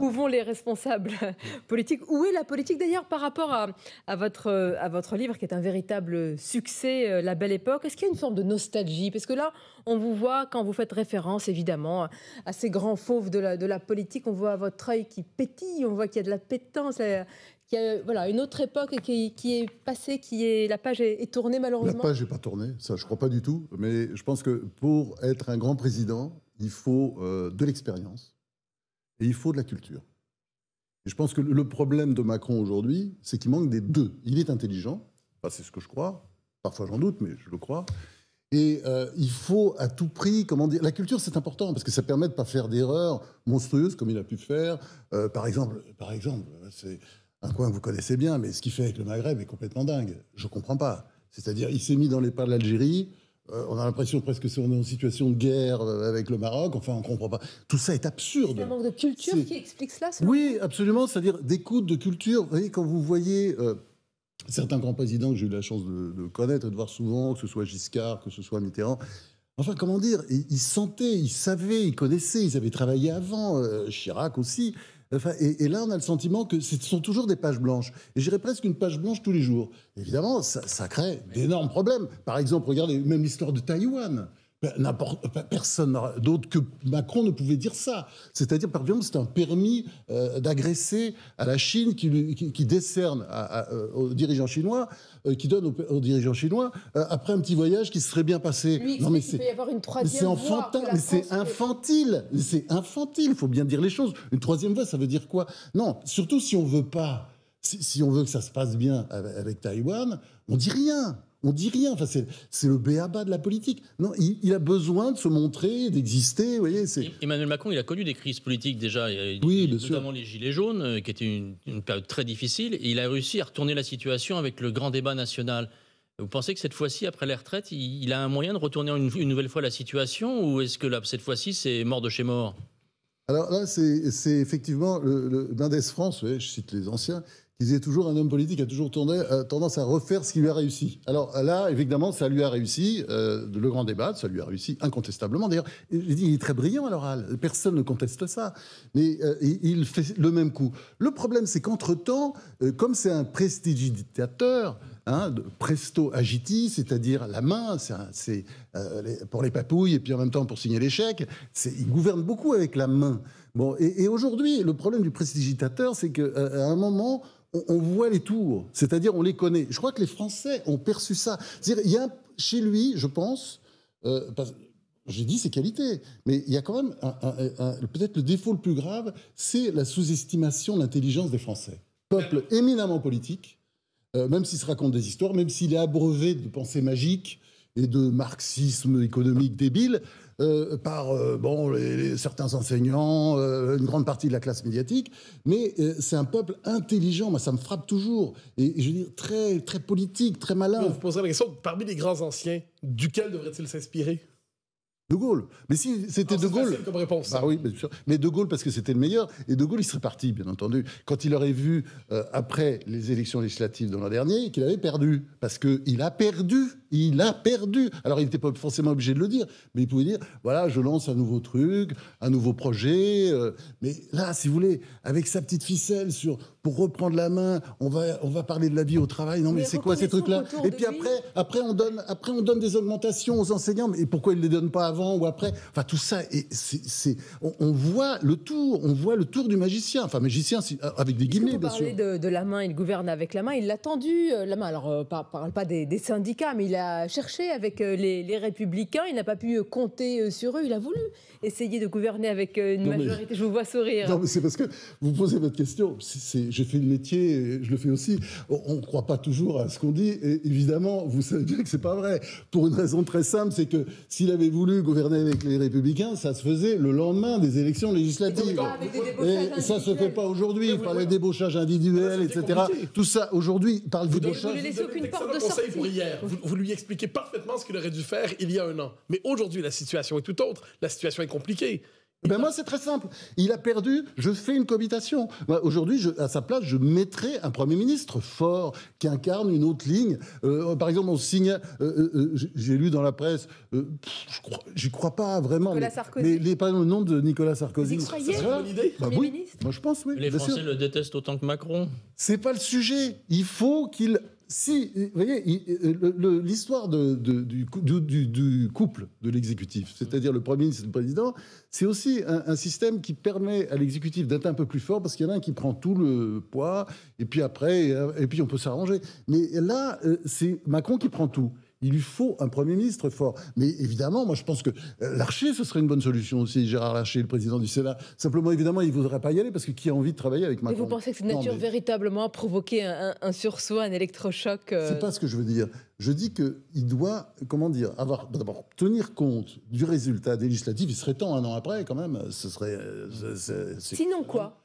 Où vont les responsables politiques? Où est la politique d'ailleurs par rapport à, votre, à votre livre qui est un véritable succès, euh, La Belle Époque? Est-ce qu'il y a une forme de nostalgie? Parce que là, on vous voit, quand vous faites référence évidemment à ces grands fauves de la, de la politique, on voit votre œil qui pétille, on voit qu'il y a de la pétence. Euh, qu'il y a voilà, une autre époque qui, qui, est passée, qui est la page est, tournée malheureusement. La page n'est pas tournée, ça je crois pas du tout. Mais je pense que pour être un grand président, il faut euh, de l'expérience et il faut de la culture. Je pense que le problème de Macron aujourd'hui, c'est qu'il manque des deux. Il est intelligent, c'est ce que je crois, parfois j'en doute, mais je le crois. Et euh, il faut à tout prix, comment dire, la culture c'est important parce que ça permet de ne pas faire d'erreurs monstrueuses comme il a pu faire. Euh, par exemple, par exemple, c'est un coin que vous connaissez bien, mais ce qu'il fait avec le Maghreb est complètement dingue. Je ne comprends pas. C'est-à-dire, il s'est mis dans les pas de l'Algérie. Euh, on a l'impression presque que est en situation de guerre euh, avec le Maroc. Enfin, on ne comprend pas. Tout ça est absurde. C'est un manque de culture qui explique cela Oui, absolument. C'est-à-dire d'écoute, de culture. Vous voyez, quand vous voyez euh, certains grands présidents que j'ai eu la chance de, connaître et de voir souvent, que ce soit Giscard, que ce soit Mitterrand, Enfin, comment dire Ils sentaient, ils savaient, ils connaissaient, ils avaient travaillé avant, Chirac aussi et, là, on a le sentiment que ce sont toujours des pages blanches. Et j'irais presque une page blanche tous les jours. Évidemment, ça, crée d'énormes problèmes. Par exemple, regardez, même l'histoire de Taïwan. Ben, personne d'autre que Macron ne pouvait dire ça. C'est-à-dire, par exemple, c'est un permis euh, d'agresser à la Chine qui, décerne euh, aux dirigeants chinois euh, qui donne aux, dirigeants chinois euh, après un petit voyage qui se serait bien passé. non, mais c'est, c'est enfantin, mais c'est infantile, c'est infantile. Il faut bien dire les choses. Une troisième voie, ça veut dire quoi? Non, surtout si on veut pas, si, on veut que ça se passe bien avec, avec Taïwan, on dit rien. On dit rien. Enfin, c'est le béaba de la politique. Non, il, a besoin de se montrer, d'exister. Vous voyez, Emmanuel Macron, il a connu des crises politiques déjà. Oui, notamment les Gilets jaunes, euh, qui était une, période très difficile. Et il a réussi à retourner la situation avec le grand débat national. Vous pensez que cette fois-ci, après les retraites, il, a un moyen de retourner une, nouvelle fois la situation Ou est-ce que là, cette fois-ci, c'est mort de chez mort? Alors là, c'est effectivement le, France, je cite les anciens, disait toujours un homme politique a toujours euh, tendance à refaire ce qui lui a réussi. Alors là, évidemment, ça lui a réussi. Euh, le grand débat, ça lui a réussi incontestablement. D'ailleurs, il est très brillant à l'oral. Personne ne conteste ça. Mais euh, il fait le même coup. Le problème, c'est qu'entre-temps, comme c'est un prestidigitateur, Presto agiti, c'est-à-dire la main, c'est pour les papouilles et puis en même temps pour signer chèques. Il gouverne beaucoup avec la main. Bon, et, aujourd'hui, le problème du prestidigitateur, c'est qu'à un moment, on, voit les tours, c'est-à-dire on les connaît. Je crois que les Français ont perçu ça. Il y a chez lui, je pense, euh, j'ai dit ses qualités, mais il y a quand même peut-être le défaut le plus grave, c'est la sous-estimation de l'intelligence des Français. Peuple éminemment politique, euh, même s'il se raconte des histoires, même s'il est abreuvé de pensées magiques et de marxisme économique débile, euh, par euh, bon, certains enseignants, une grande partie de la classe médiatique, mais c'est un peuple intelligent. Moi, ça me frappe toujours. Et, je veux dire, très, très politique, très malin. Vous poserai la question, parmi les grands anciens, duquel devrait-il s'inspirer? De Gaulle. Mais si c'était De Gaulle. comme réponse. Bah oui, sûr. Mais De Gaulle parce que c'était le meilleur. Et De Gaulle, il serait parti, bien entendu, quand il aurait vu, après les élections législatives de l'an dernier, qu'il avait perdu. Parce qu'il a perdu. Il a perdu. Alors, il n'était pas forcément obligé de le dire, mais il pouvait dire voilà, je lance un nouveau truc, un nouveau projet. Euh, mais là, si vous voulez, avec sa petite ficelle sur pour reprendre la main, on va, on va parler de la vie au travail. Non, mais, c'est quoi ces trucs-là? Et puis après, après, on donne, après, on donne des augmentations aux enseignants. Mais pourquoi ils ne les donnent pas avant ou après Enfin, tout ça, et c'est, on, voit le tour, on voit le tour du magicien. Enfin, magicien avec des guillemets, bien sûr. De, de la main, il gouverne avec la main. Il l'a tendu, euh, la main. Alors, euh, parle pas des, des syndicats, mais il a cherché avec euh, les, républicains, il n'a pas pu euh, compter euh, sur eux, il a voulu essayer de gouverner avec une majorité. Je vous vois sourire. Non, mais c'est parce que vous posez votre question. J'ai fait le métier, je le fais aussi. On ne croit pas toujours à ce qu'on dit. Et évidemment, vous savez bien que c'est pas vrai. Pour une raison très simple, c'est que s'il avait voulu gouverner avec les républicains, ça se faisait le lendemain des élections législatives. Et ça se fait pas aujourd'hui. Il parle des débauchages individuels, etc. Tout ça, aujourd'hui, il parle de débauchage. Vous laissez aucune porte de sortie. Pour hier. vous lui expliquez parfaitement ce qu'il aurait dû faire il y a un an. Mais aujourd'hui, la situation est tout autre. La situation est compliquée. Ben moi, c'est très simple. Il a perdu, je fais une cohabitation. Aujourd'hui, à sa place, je mettrais un Premier ministre fort qui incarne une autre ligne. Euh, par exemple, on signe. euh, euh, j'ai- lu dans la presse, euh, pff, je crois- j'y crois pas vraiment. Nicolas mais, Sarkozy. mais les, par exemple, le nom de Nicolas Sarkozy. Vous y croyez une idée. Bah Premier oui, ministre moi je pense, oui. Les Français le détestent autant que Macron. C'est pas le sujet. Il faut qu'il. Si, vous voyez, l'histoire du, cou- du- du- du couple de l'exécutif, c'est-à-dire le Premier ministre et le Président, c'est aussi un, un système qui permet à l'exécutif d'être un peu plus fort parce qu'il y en a un qui prend tout le poids et puis après, euh, et puis on peut s'arranger. Mais là, euh, c'est Macron qui prend tout. Il lui faut un Premier ministre fort. Mais évidemment, moi je pense que euh, Larcher, ce serait une bonne solution aussi, Gérard Larcher, le président du Sénat. Simplement, évidemment, il ne voudrait pas y aller parce que qui a envie de travailler avec Mais Macron vous pensez que cette Non, nature mais- véritablement a provoqué un, un- un sursaut, un électrochoc euh, C'est pas ce que je veux dire. Je dis qu'il doit, comment dire, avoir d'abord tenir compte du résultat des législatives. Il serait temps un an après, quand même. Ce serait. euh, Sinon quoi?